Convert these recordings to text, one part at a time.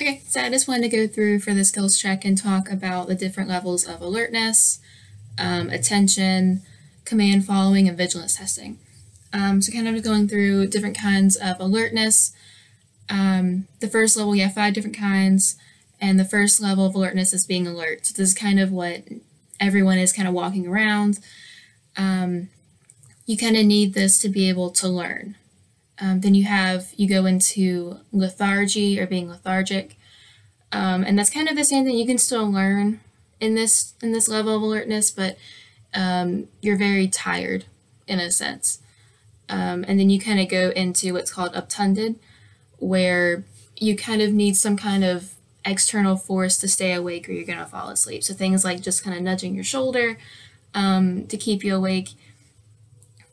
Okay, so I just wanted to go through for the skills check and talk about the different levels of alertness, um, attention, command following, and vigilance testing. Um, so kind of going through different kinds of alertness. Um, the first level, you have five different kinds, and the first level of alertness is being alert. So this is kind of what everyone is kind of walking around. Um, you kind of need this to be able to learn. Um, then you have, you go into lethargy or being lethargic. Um, and that's kind of the same thing. You can still learn in this, in this level of alertness, but um, you're very tired in a sense. Um, and then you kind of go into what's called obtunded, where you kind of need some kind of external force to stay awake or you're going to fall asleep. So things like just kind of nudging your shoulder um, to keep you awake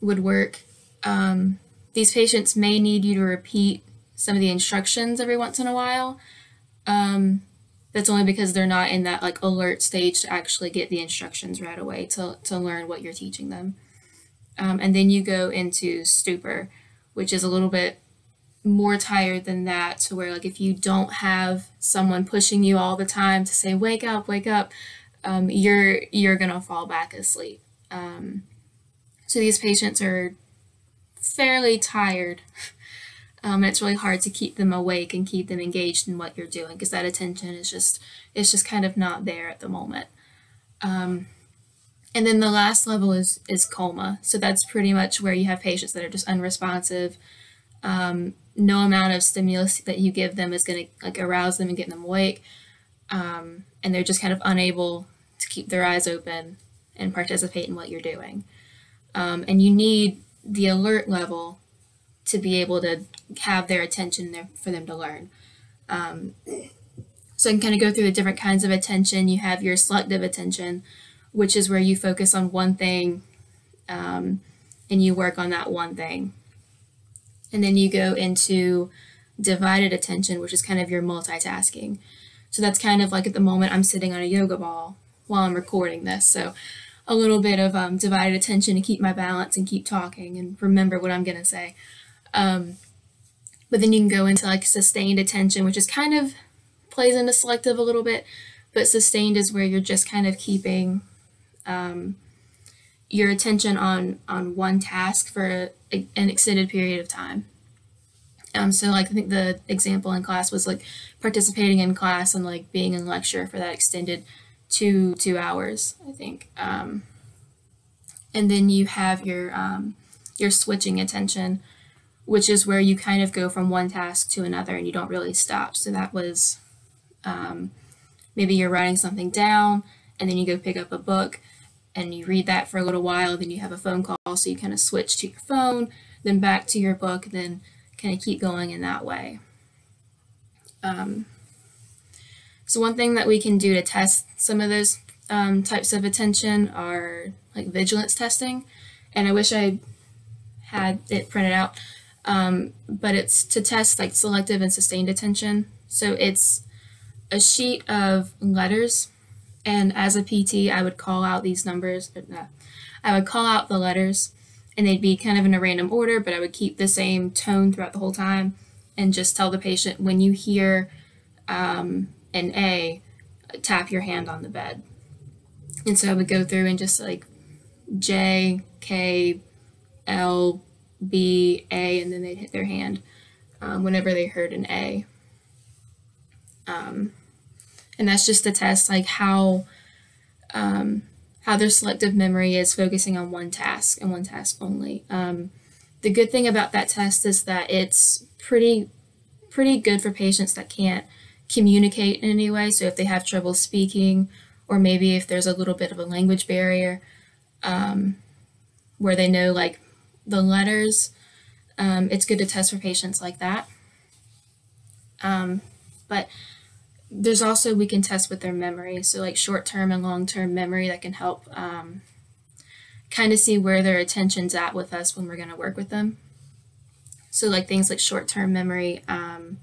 would work. Um, these patients may need you to repeat some of the instructions every once in a while. Um, that's only because they're not in that like alert stage to actually get the instructions right away to, to learn what you're teaching them. Um, and then you go into stupor, which is a little bit more tired than that to where like if you don't have someone pushing you all the time to say wake up wake up um, you're you're gonna fall back asleep um, so these patients are fairly tired. Um, and it's really hard to keep them awake and keep them engaged in what you're doing because that attention is just is just kind of not there at the moment. Um, and then the last level is is coma. So that's pretty much where you have patients that are just unresponsive. Um, no amount of stimulus that you give them is going to like arouse them and get them awake, um, and they're just kind of unable to keep their eyes open and participate in what you're doing. Um, and you need the alert level to be able to have their attention there for them to learn. Um, so I can kind of go through the different kinds of attention. You have your selective attention, which is where you focus on one thing um, and you work on that one thing. And then you go into divided attention, which is kind of your multitasking. So that's kind of like at the moment I'm sitting on a yoga ball while I'm recording this. So a little bit of um, divided attention to keep my balance and keep talking and remember what I'm going to say. Um, but then you can go into like sustained attention, which is kind of plays into selective a little bit, but sustained is where you're just kind of keeping um, your attention on on one task for a, an extended period of time. Um, so like I think the example in class was like participating in class and like being in lecture for that extended two two hours, I think. Um, and then you have your um, your switching attention, which is where you kind of go from one task to another and you don't really stop. So that was um, maybe you're writing something down and then you go pick up a book and you read that for a little while, then you have a phone call, so you kind of switch to your phone, then back to your book, then kind of keep going in that way. Um, so one thing that we can do to test some of those um, types of attention are like vigilance testing. And I wish I had it printed out, um, but it's to test like selective and sustained attention. So it's a sheet of letters. And as a PT, I would call out these numbers. No, I would call out the letters and they'd be kind of in a random order, but I would keep the same tone throughout the whole time and just tell the patient when you hear um, and A, tap your hand on the bed. And so I would go through and just like J, K, L, B, A, and then they'd hit their hand um, whenever they heard an A. Um, and that's just to test like how um, how their selective memory is focusing on one task and one task only. Um, the good thing about that test is that it's pretty pretty good for patients that can't communicate in any way. So if they have trouble speaking, or maybe if there's a little bit of a language barrier um, where they know like the letters, um, it's good to test for patients like that. Um, but there's also, we can test with their memory. So like short-term and long-term memory that can help um, kind of see where their attention's at with us when we're going to work with them. So like things like short-term memory, um,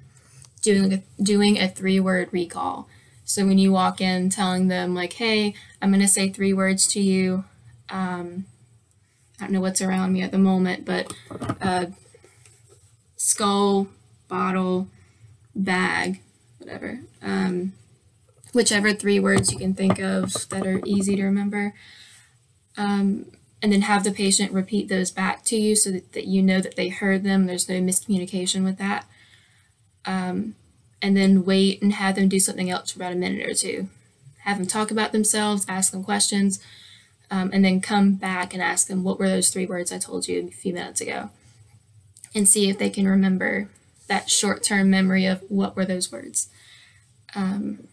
doing a, doing a three word recall. So when you walk in telling them like, hey, I'm going to say three words to you. Um, I don't know what's around me at the moment, but uh, skull, bottle, bag. whatever. Um, whichever three words you can think of that are easy to remember. Um, and then have the patient repeat those back to you so that, that you know that they heard them. There's no miscommunication with that. Um, and then wait and have them do something else for about a minute or two. Have them talk about themselves, ask them questions, um, and then come back and ask them what were those three words I told you a few minutes ago, and see if they can remember that short-term memory of what were those words. Um,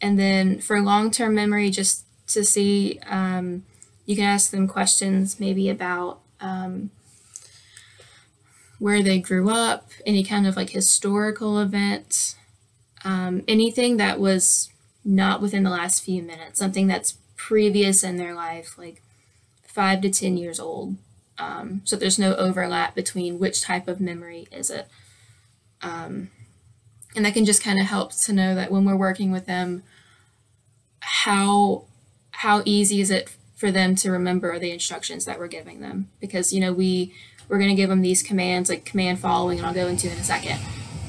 and then for long-term memory, just to see, um, you can ask them questions maybe about um, where they grew up, any kind of like historical event, um, anything that was not within the last few minutes, something that's previous in their life, like five to 10 years old. Um, so there's no overlap between which type of memory is it. Um, and that can just kind of help to know that when we're working with them, how how easy is it for them to remember the instructions that we're giving them? Because you know we we're going to give them these commands like command following, and I'll go into in a second.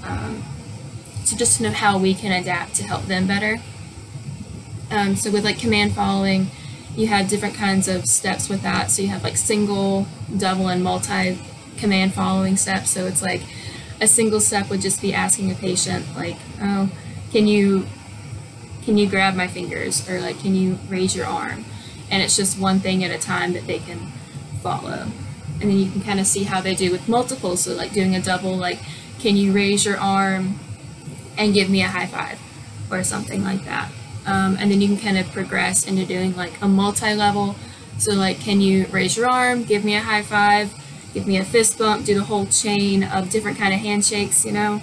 Um, so just to know how we can adapt to help them better. Um, so with like command following, you have different kinds of steps with that. So you have like single, double, and multi command following steps. So it's like a single step would just be asking a patient like, oh, can you can you grab my fingers or like can you raise your arm? And it's just one thing at a time that they can follow. And then you can kind of see how they do with multiple. So like doing a double, like can you raise your arm and give me a high five or something like that. Um, and then you can kind of progress into doing like a multi-level. So like, can you raise your arm, give me a high five, give me a fist bump, do the whole chain of different kind of handshakes, you know?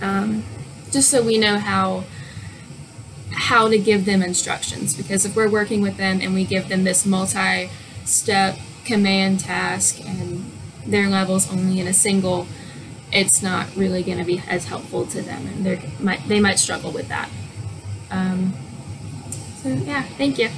Um, just so we know how how to give them instructions because if we're working with them and we give them this multi-step command task and their levels only in a single it's not really going to be as helpful to them and they might they might struggle with that. Um, so yeah thank you